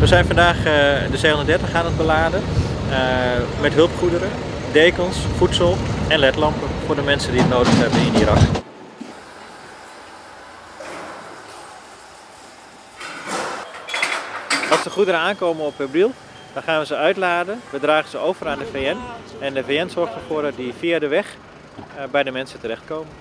We zijn vandaag eh, de 730 aan het beladen eh, met hulpgoederen, dekens, voedsel en ledlampen voor de mensen die het nodig hebben in Irak. Als de goederen aankomen op hebril, dan gaan we ze uitladen. We dragen ze over aan de VN en de VN zorgt ervoor dat die via de weg eh, bij de mensen terechtkomen.